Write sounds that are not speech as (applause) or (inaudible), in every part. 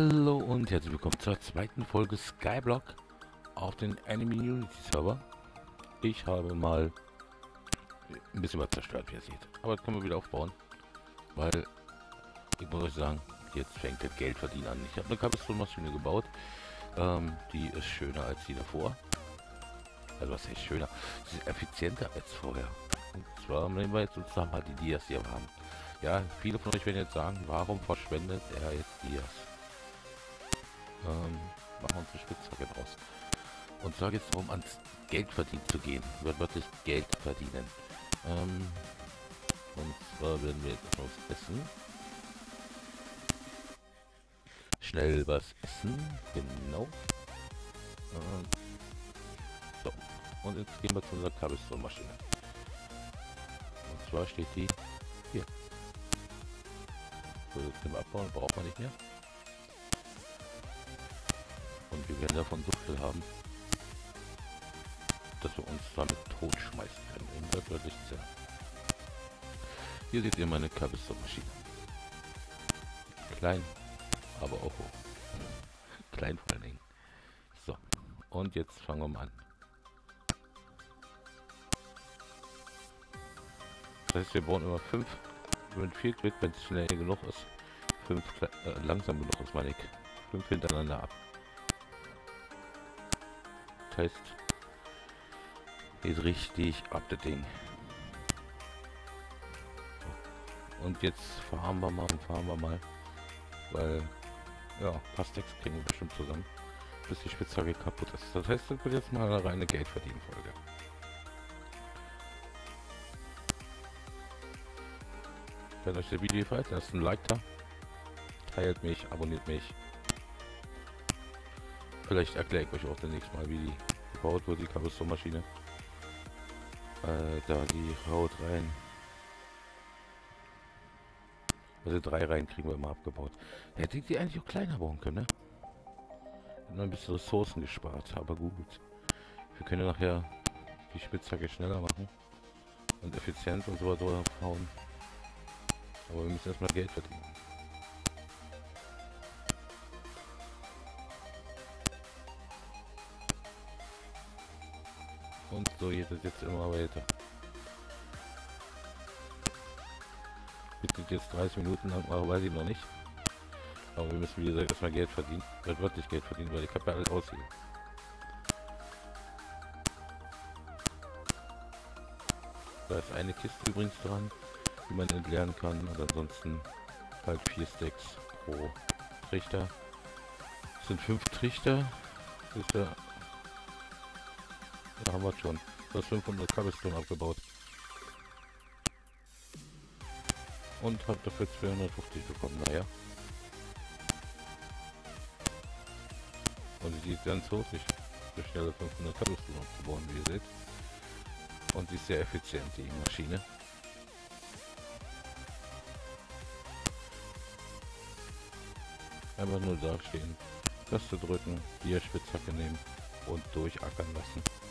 Hallo und herzlich willkommen zur zweiten Folge Skyblock auf den Enemy Unity Server. Ich habe mal ein bisschen was zerstört, wie ihr seht. Aber das können wir wieder aufbauen, weil ich muss euch sagen, jetzt fängt das Geld verdienen an. Ich habe eine Cobblestone-Maschine gebaut, ähm, die ist schöner als die davor. Also was heißt schöner? Sie ist effizienter als vorher. Und zwar nehmen wir jetzt uns mal die Dias, die wir haben. Ja, viele von euch werden jetzt sagen, warum verschwendet er jetzt Dias? Ähm, machen wir uns eine Spitzhacke draus. Und zwar geht es darum, ans Geld verdienen zu gehen. Wird wirklich Geld verdienen. Ähm, und zwar werden wir jetzt was essen. Schnell was essen. Genau. Ähm, so. Und jetzt gehen wir zu unserer Cobblestone-Maschine. Und zwar steht die hier. So, jetzt können wir abbauen, braucht man nicht mehr. Und wir werden davon so viel haben, dass wir uns damit totschmeißen können. Im wörtlichen Sinne. Hier seht ihr meine Cobblestone-Maschine. Klein, aber auch hoch. (laughs) Klein vor allen Dingen. So, und jetzt fangen wir mal an. Das heißt, wir brauchen immer fünf, mit vier Glück, wenn es schnell genug ist, fünf äh, langsam genug ist, meine ich, fünf hintereinander ab. Das heißt, geht richtig ab das Ding. Und jetzt fahren wir mal und fahren wir mal, weil ja, Pastex kriegen wir bestimmt zusammen, bis die Spitzhacke kaputt ist. Das heißt, das wird jetzt mal eine reine Geldverdienen-Folge. Wenn euch der Video gefällt, lasst ein Like da, teilt mich, abonniert mich. Vielleicht erkläre ich euch auch demnächst mal, wie die gebaut wird, die Cobblestone-Maschine. Äh, da die haut rein. Also drei Reihen kriegen wir immer abgebaut. Hätte ich die eigentlich auch kleiner bauen können, ne? Hätten ein bisschen Ressourcen gespart, aber gut. Wir können ja nachher die Spitzhacke schneller machen. Und effizient und so weiter hauen. Aber wir müssen erstmal Geld verdienen. Und so geht es jetzt immer weiter. Bitte jetzt 30 Minuten lang, aber weiß ich noch nicht. Aber wir müssen wie gesagt erstmal Geld verdienen. Wird wirklich Geld verdienen, weil ich habe ja alles aussehen. Da ist eine Kiste übrigens dran die man entleeren kann. Und ansonsten halt vier Stacks pro Trichter. Das sind fünf Trichter. Das ist ja, da haben wir schon. Das 500 Cobblestone abgebaut. Und habe dafür 250 bekommen. Naja. Und sie ist ganz hoch. Ich bestelle 500 Cobblestone abzubauen, wie ihr seht. Und sie ist sehr effizient, die Maschine. Einfach nur da stehen, Taste drücken, hier Spitzhacke nehmen und durchackern lassen.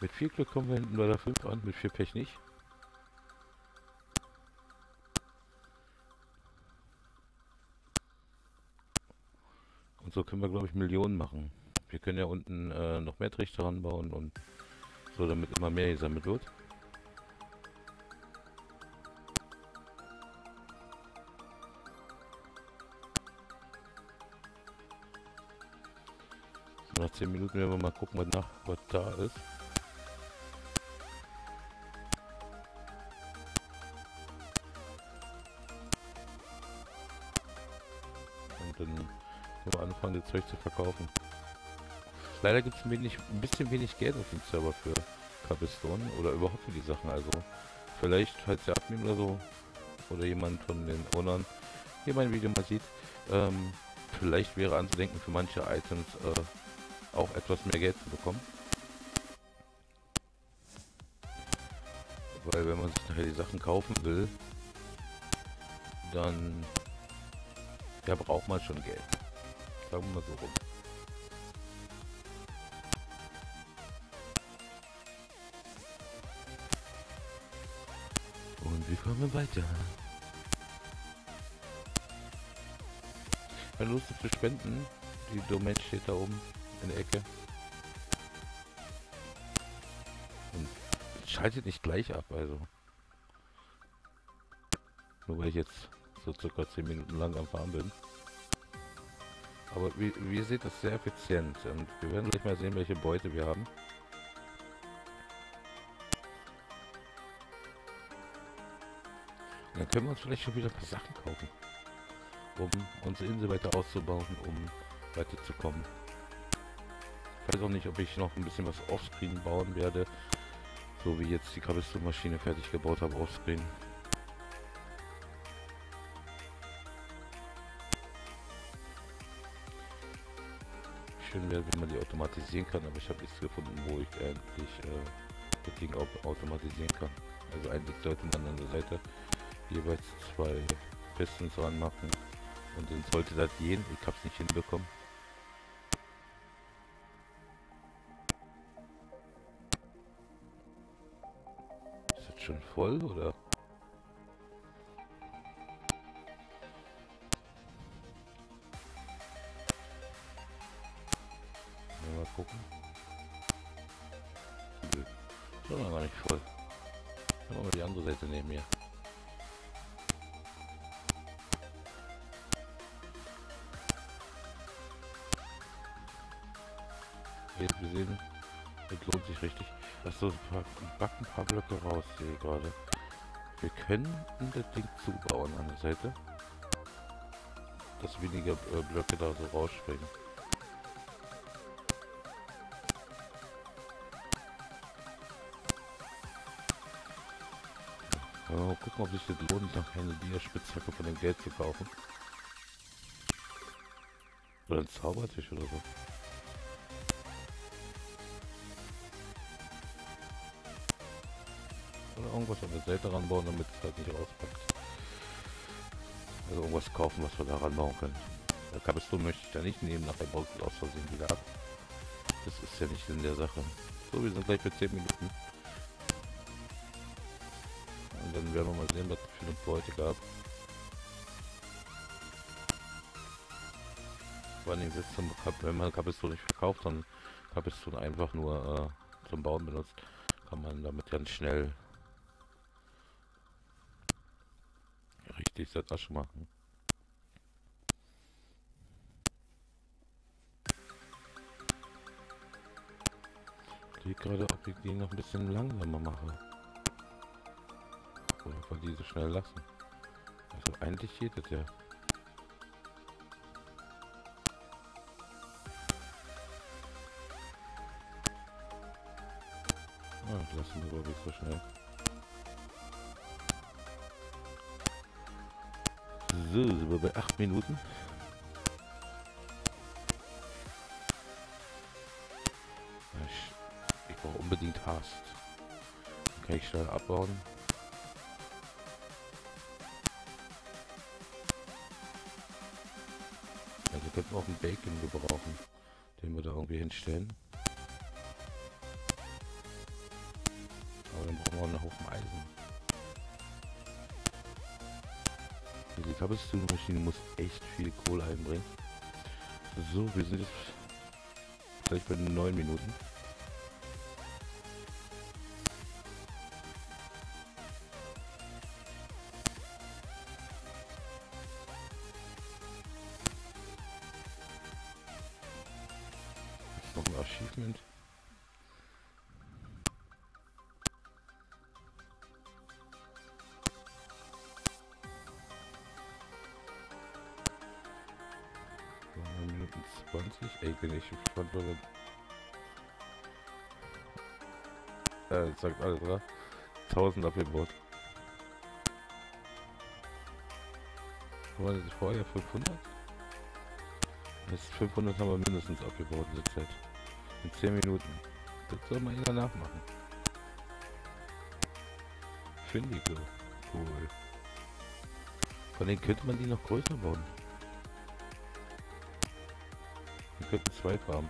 Mit viel Glück kommen wir hinten bei der 5 an, mit viel Pech nicht. Und so können wir, glaube ich, Millionen machen. Wir können ja unten äh, noch mehr Trichter ranbauen und so, damit immer mehr gesammelt wird. Nach 10 Minuten werden wir mal gucken, was, nach, was da ist. Zeug zu verkaufen. Leider gibt es ein, ein bisschen wenig Geld auf dem Server für Cobblestone oder überhaupt für die Sachen. Also vielleicht, falls der Admin oder so oder jemand von den Ownern hier mein Video mal sieht, ähm, vielleicht wäre anzudenken für manche Items äh, auch etwas mehr Geld zu bekommen. Weil wenn man sich nachher die Sachen kaufen will, dann ja, braucht man schon Geld. Sagen wir mal so rum. Und wir kommen weiter. Wenn Lust zu spenden, die Domain steht da oben in der Ecke. Und schaltet nicht gleich ab, also. Nur weil ich jetzt so circa 10 Minuten lang am Fahren bin. Aber wie, wie das ist sehr effizient. Und wir werden gleich mal sehen, welche Beute wir haben. dann können wir uns vielleicht schon wieder ein paar Sachen kaufen. Um unsere Insel weiter auszubauen, um weiterzukommen. Ich weiß auch nicht, ob ich noch ein bisschen was offscreen bauen werde. So wie jetzt die Kabelstone-Maschine fertig gebaut habe offscreen. Schön wäre, wenn man die automatisieren kann, aber ich habe nichts gefunden, wo ich endlich äh, das Ding auch automatisieren kann. Also eigentlich sollte man an der Seite jeweils zwei Pistons ranmachen und dann sollte das gehen. Ich habe es nicht hinbekommen. Ist das schon voll oder? Wir sehen, das lohnt sich richtig. Achso, backen ein paar Blöcke raus, sehe ich gerade. Wir können das Ding zubauen an der Seite. Dass weniger äh, Blöcke da so rausspringen. Mal gucken, ob sich das lohnt, noch eine Dia-Spitzhacke von dem Geld zu kaufen. Oder ein Zaubertisch oder so. Irgendwas an der Seite ranbauen, damit es halt nicht rauspackt. Also irgendwas kaufen, was wir da ranbauen können. Der Kabelstone möchte ich da nicht nehmen, nachher baut es aus Versehen wieder ab. Das ist ja nicht in der Sache. So, wir sind gleich für 10 Minuten. Und dann werden wir mal sehen, was es für eine Beute gab. Vor allem jetzt zum, wenn man Kabelstone nicht verkauft, dann Kabelstone einfach nur äh, zum Bauen benutzt, kann man damit ganz schnell richtig Asche machen. Ich gerade, ob ich die noch ein bisschen langsamer mache. Oder von die so schnell lassen. Also eigentlich geht es ja. Ah, lassen wir glaube ich so schnell. So, sind wir bei 8 Minuten. Ich, ich brauche unbedingt Hast. Dann kann ich schnell abbauen. Also könnten wir auch einen Bacon gebrauchen, den wir da irgendwie hinstellen. Aber dann brauchen wir auch einen Haufen Eisen. Die Kabelstone-Maschine muss echt viel Kohle einbringen. So, wir sind jetzt gleich bei 9 Minuten. Äh, sagt alles, oder? 1000 abgebaut. War das vorher 500? Das 500 haben wir mindestens abgebaut in der Zeit. In 10 Minuten. Das soll man jeder nachmachen. Finde ich so. Cool. Von denen könnte man die noch größer bauen. Wir könnten zwei farmen.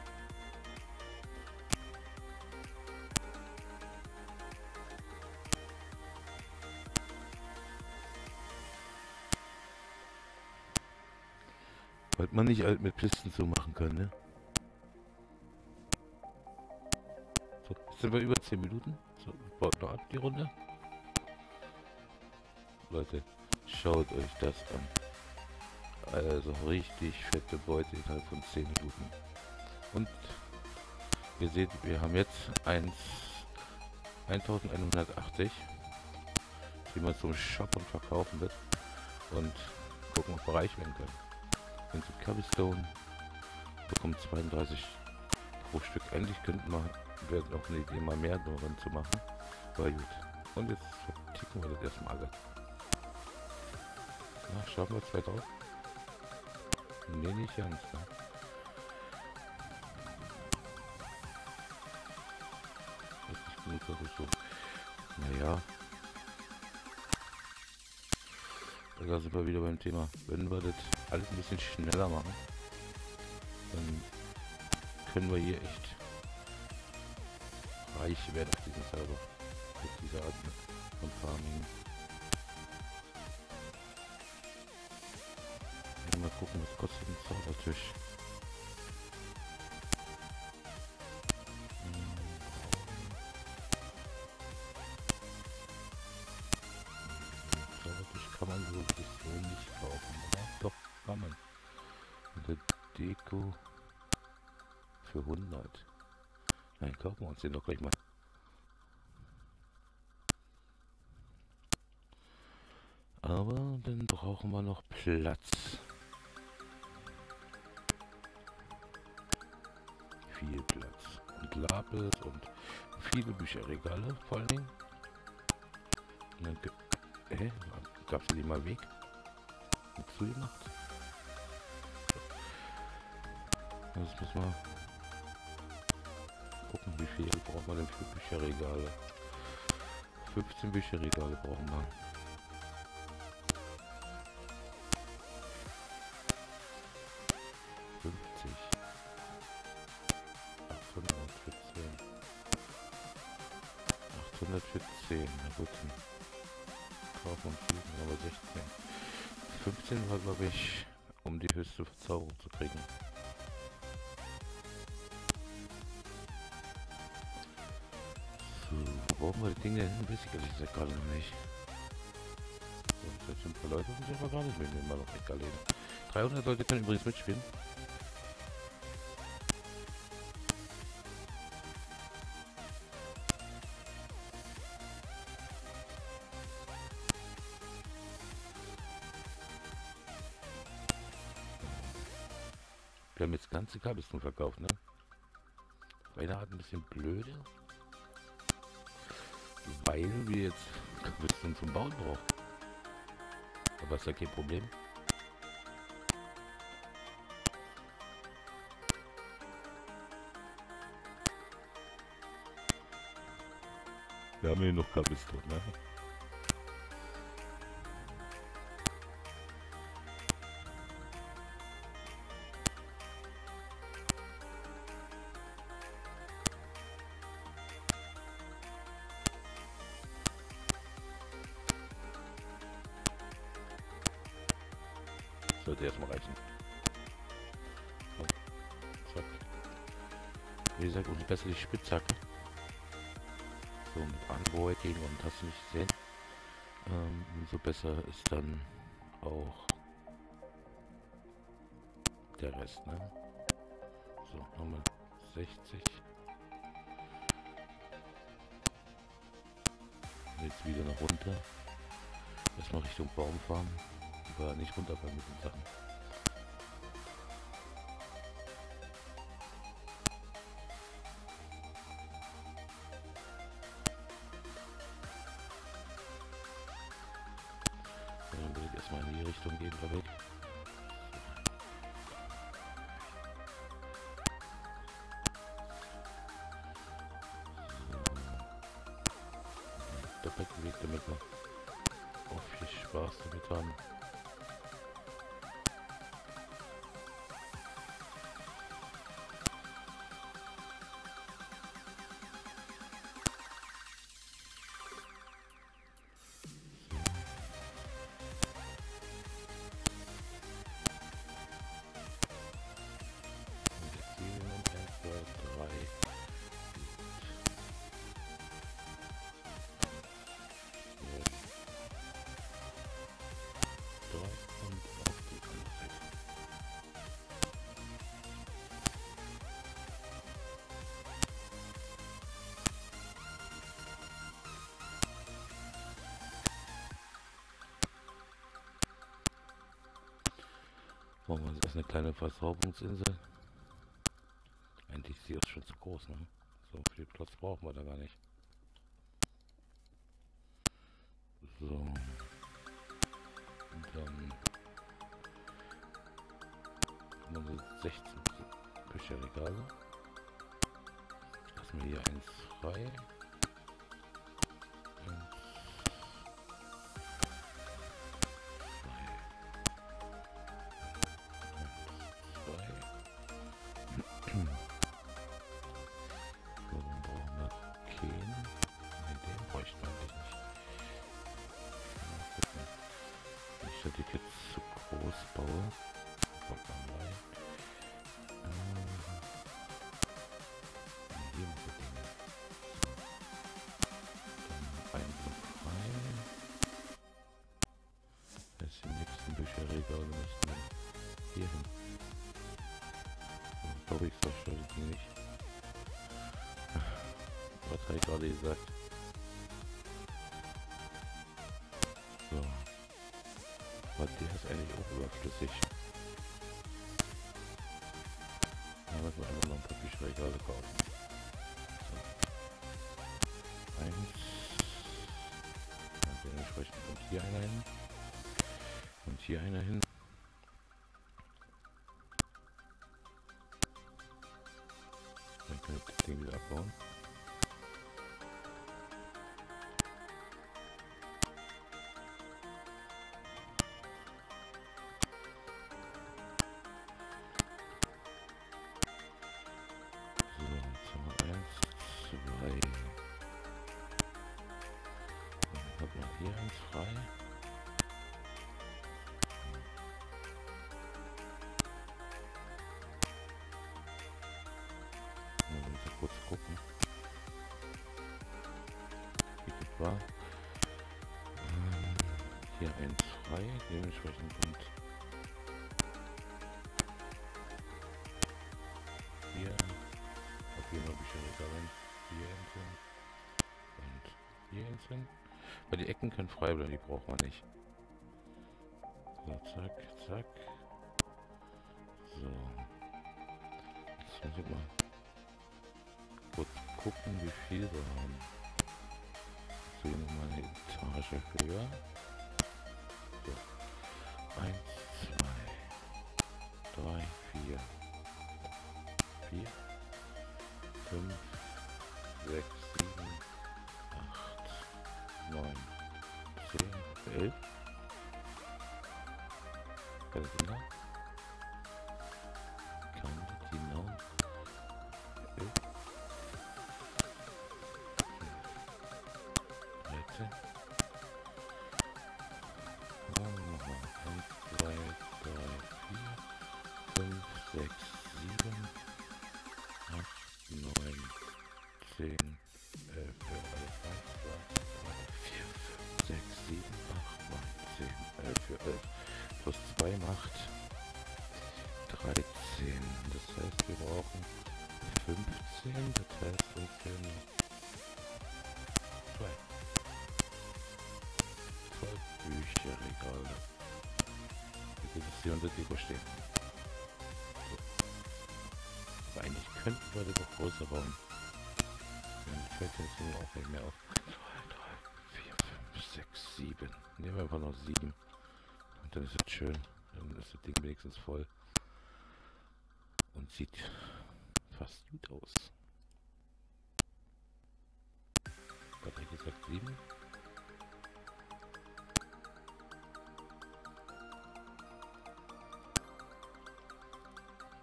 Was man nicht halt mit Pisten so machen kann, ne? So, jetzt sind wir über 10 Minuten. So, baut noch ab die Runde. Leute, schaut euch das an. Also richtig fette Beute innerhalb von 10 Minuten. Und ihr seht, wir haben jetzt 1, 1180, die man zum Shoppen verkaufen wird. Und gucken, ob wir reich werden können. Wenn sie Cobblestone bekommt 32 pro Stück. Endlich könnten wir, wäre auch eine Idee, mal mehr daran zu machen. Aber gut. Und jetzt verticken wir das erstmal alle. Na, schaffen wir 2000? Nee, nicht ganz. Ne? Jetzt ist genug so. Naja. Da sind wir wieder beim Thema. Wenn wir das alles ein bisschen schneller machen, dann können wir hier echt reich werden auf diesem Server. Mit dieser Art von Farming. Mal gucken, was kostet ein Zaubertisch. Brauchen wir noch Platz. viel Platz. Und Lapis und viele Bücherregale vor allen Dingen. Hä? Gab es mal weg? Und zugemacht? Jetzt müssen wir gucken, wie viel braucht man denn für Bücherregale. 15 Bücherregale brauchen wir. 800 für 10. Na gut. Kaufen und fliegen, aber 16. 15 war, glaube ich, um die höchste Verzauberung zu kriegen. So, brauchen wir die Dinge hin? Weiß ich ehrlich gesagt gerade noch nicht. So, vielleicht ein paar Leute sind aber gar nicht mitnehmen, mal noch egal. 300 Leute können übrigens mitspielen. Ganze Kabelstunden verkauft, ne? Art ein bisschen blöde. Weil wir jetzt Kabelstunden zum Bauen brauchen. Aber ist ja kein Problem. Wir haben hier noch Kabelstunden, ne? Die Spitzhacke. So mit Android-Gegen und du nicht gesehen. Ähm, umso besser ist dann auch der Rest, ne? So, nochmal 60. Jetzt wieder nach runter. Erstmal Richtung Baumfarm aber nicht runterfallen mit den Sachen. Brauchen wir uns erst eine kleine Versorgungsinsel. Eigentlich ist sie jetzt schon zu groß, ne? So viel Platz brauchen wir da gar nicht. So. Und dann haben wir 16 Bücherregale. Lassen wir hier eins frei. Regal müssen wir hier hin. Glaube ich, das stimmt nicht. Was habe ich gerade gesagt? So. Aber der ist eigentlich auch überflüssig. Da müssen wir einfach noch ein paar Bücherregale kaufen. So. Eins. Dann dementsprechend kommt hier einer hin. Und hier einer hin. Dann kann hier eins frei, dementsprechend und hier auf jeden Fall Bücherregal hier einzeln und hier einzeln. Weil die Ecken können frei bleiben, die braucht man nicht. So, zack, zack. So. Jetzt muss ich mal kurz gucken, wie viel wir haben. So, nochmal eine Etage höher. So. Eins, zwei, drei, vier, vier, fünf, 2 macht 13. Das heißt, wir brauchen 15. Das heißt, uns fehlen 2. 2 Bücherregale. Wie das hier unter Deko stehen. So. Eigentlich könnten wir das auch größer bauen. Dann fällt jetzt nur auch nicht mehr auf. 2, 3, 4, 5, 6, 7. Nehmen wir einfach noch 7. Und dann ist es schön. Dann ist das Ding wenigstens voll. Und sieht fast gut aus. Was habe ich gesagt? 7?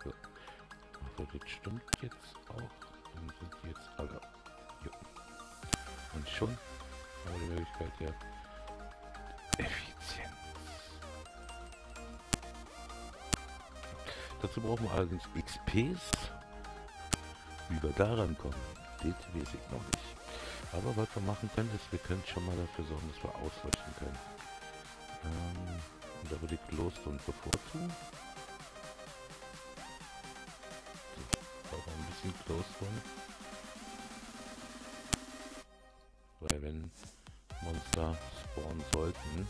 So. Das stimmt jetzt auch. Und sind jetzt alle. Jo. Und schon haben wir die Möglichkeit ja Dazu brauchen wir allerdings XPs. Wie wir daran kommen, das weiß ich noch nicht. Aber was wir machen können, ist, wir können schon mal dafür sorgen, dass wir ausleuchten können. Ähm, und da würde ich Glowstone bevorzugen. So, ein bisschen Glowstone. Weil wenn Monster spawnen sollten,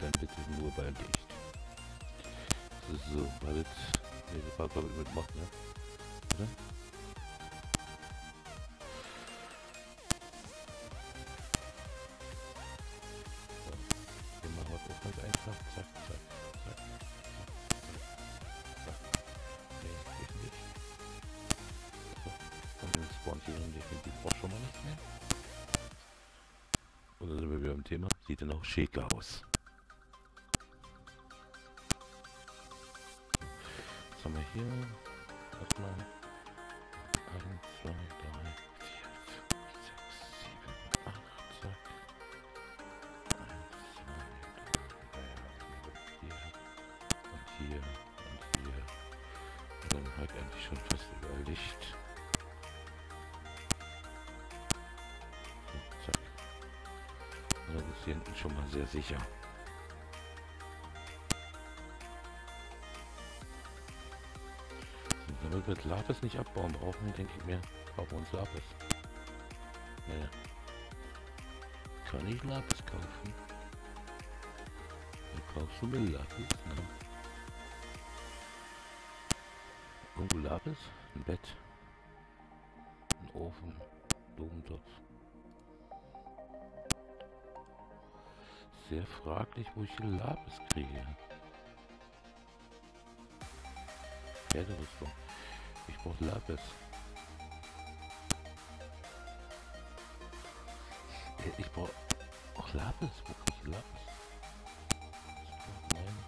dann bitte nur bei Licht. So, weil jetzt... Ne, das war glaube ich mitmacht, ne? Oder? So, hier machen wir es auch haben wir hier? Erstmal 1, 2, 3, 4, 5, 6, 7, 8, zack. 1, 2, 3, 4 und hier und hier. Und dann halt eigentlich schon fast überall Licht. So, zack. Und dann ist hier hinten schon mal sehr sicher. Wir das Lapis nicht abbauen brauchen, denke ich mir, kaufen wir uns Lapis. Naja. Kann ich Lapis kaufen? Dann kaufst du mir Lapis, ne? Irgendwo Lapis? Ein Bett. Ein Ofen. Blumentopf. Sehr fraglich, wo ich hier Lapis kriege. Pferderüstung. Ich brauche Lapis. Äh, Ich brauche auch Lapis. Wo ich Lapis? Nein.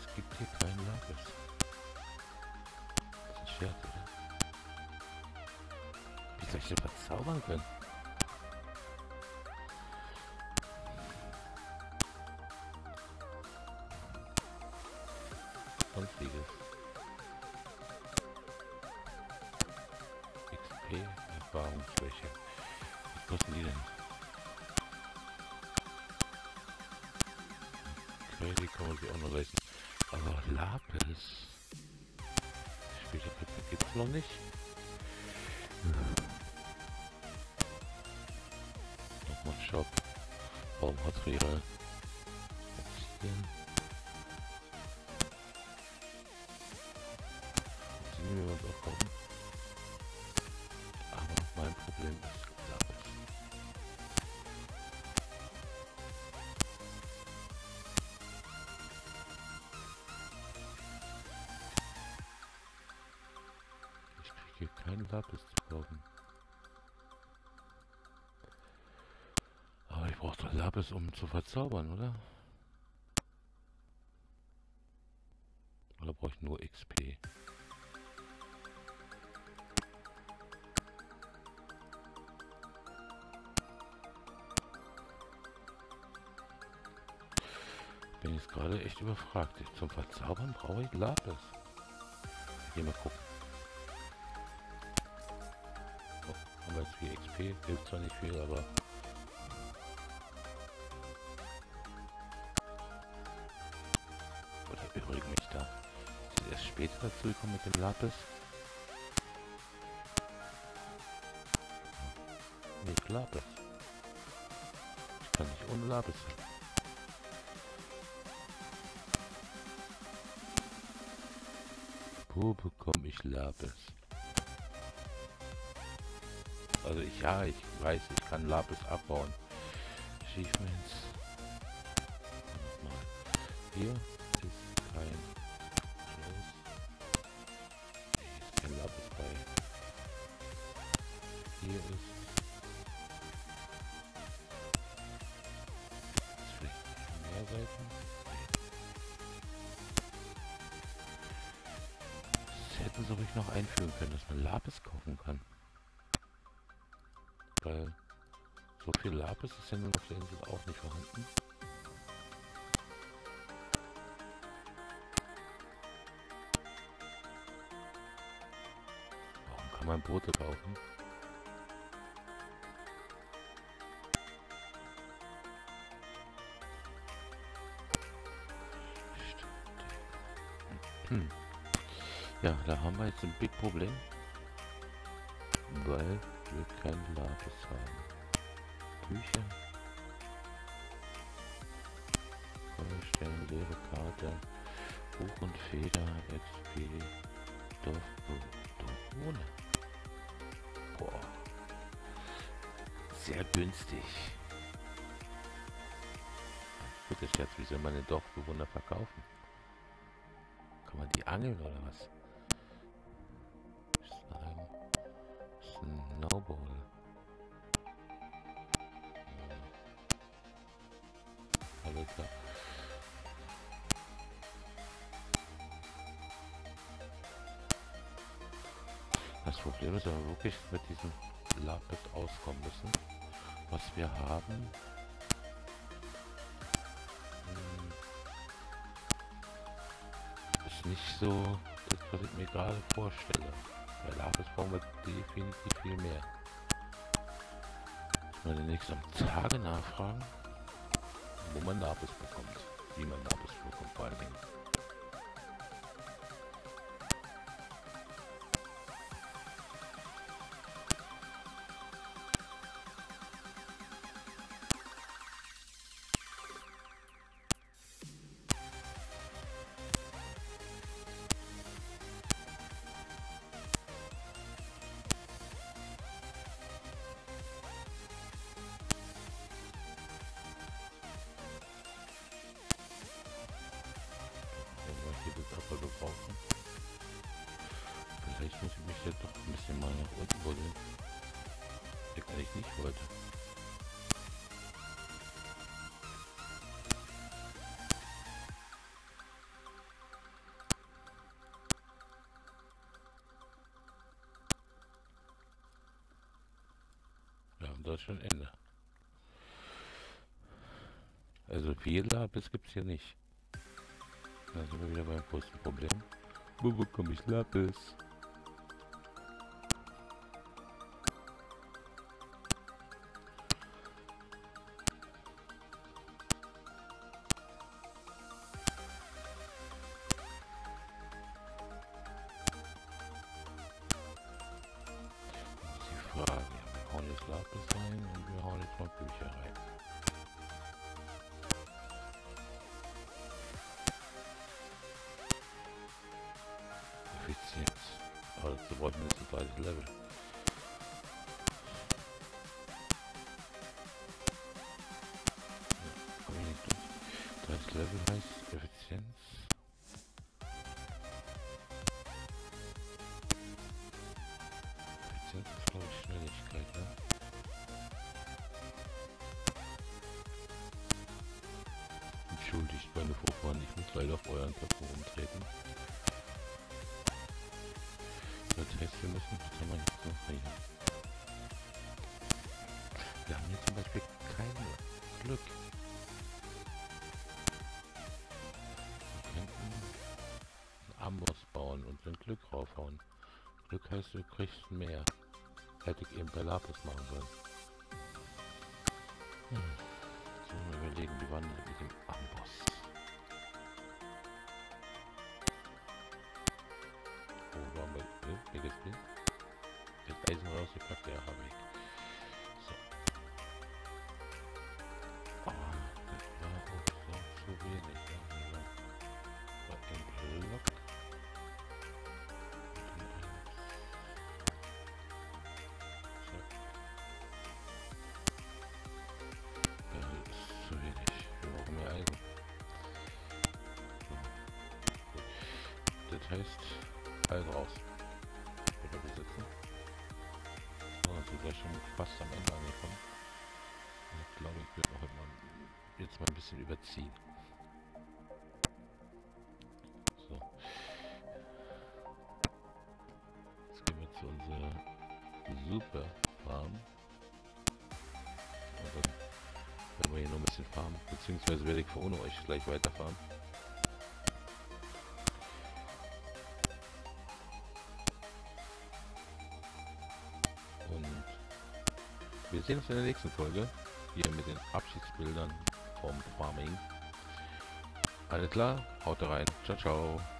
Es gibt hier keinen Lapis. Das ist ein Scherz, oder? Wie soll ich denn verzaubern können? Leisten. Aber Lapis. Später gibt es noch nicht. Nochmal Shop. Baumaterial. Obsidian. Obsidian wir uns auch kaufen. Aber mein Problem ist Lapis zu kaufen. Aber ich brauche doch Lapis, um zu verzaubern, oder? Oder brauche ich nur XP? Bin jetzt gerade echt überfragt. Zum Verzaubern brauche ich Lapis. Hier mal gucken. Oh, haben wir jetzt 4 XP. Hilft zwar nicht viel, aber... Oder beruhige mich da. Ist erst später dazu gekommen mit dem Lapis? Nicht Lapis. Ich kann nicht ohne Lapis. Wo bekomme ich Lapis? Also ich, ja, ich weiß, ich kann Lapis abbauen. Achievements. Nochmal. Hier ist kein Schloss. Hier ist kein Lapis bei. Hier ist... Das hätten sie ruhig noch einführen können, dass man Lapis kaufen kann. Weil so viel Lapis ist ja nun auf der Insel auch nicht vorhanden. Warum kann man Boote kaufen? Hm. Ja, da haben wir jetzt ein Big Problem. Weil wir kein Lapis haben. Bücher. Stellen, leere Karte. Buch und Feder, XP, Dorfbewohner. Boah. Sehr günstig. Bitte Scherz, wie soll man den Dorfbewohner verkaufen? Kann man die angeln oder was? Snowball. Alles klar. Das Problem ist aber wirklich mit diesem Lapis auskommen müssen. Was wir haben. Hm, ist nicht so das, was ich mir gerade vorstelle. Lapis brauchen definitiv viel mehr. Ich werde nächst am Tage nachfragen, wo man Lapis bekommt. Wie man Lapis bekommt vor allen Dingen. Schon Ende. Also viel Lapis gibt es hier nicht. Da sind wir wieder beim größten Problem. Wo bekomme ich Lapis? Euren Körper rumtreten. Das heißt, wir müssen, was haben wir jetzt noch hier? Wir haben hier zum Beispiel kein Glück. Wir könnten einen Amboss bauen und ein Glück raufhauen. Glück heißt, du kriegst mehr. Hätte ich eben bei Lapis machen sollen. Hm. So, überlegen, wie waren mit dem Hier geht's nicht. Das Eisen rausgepackt, ja, habe ich. So. Oh, das war auch so zu wenig. Ein Block. So. Das ist zu wenig. Wir schon fast am Ende angekommen. Ich glaube, ich werde noch immer jetzt mal ein bisschen überziehen. So. Jetzt gehen wir zu unserer Super Farm. Und dann werden wir hier noch ein bisschen farmen. Beziehungsweise werde ich ohne euch gleich weiterfahren. Sehen uns in der nächsten Folge. Hier mit den Abschiedsbildern vom Farming. Alles klar, haut rein. Ciao, ciao.